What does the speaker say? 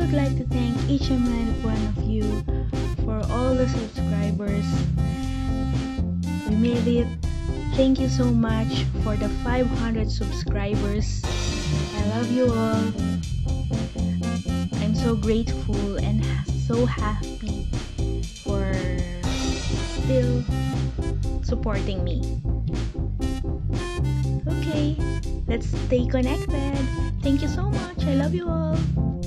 would like to thank each and every one of you for all the subscribers. We made it. Thank you so much for the 500 subscribers. I love you all. I'm so grateful and so happy for still supporting me. Okay, let's stay connected. Thank you so much. I love you all.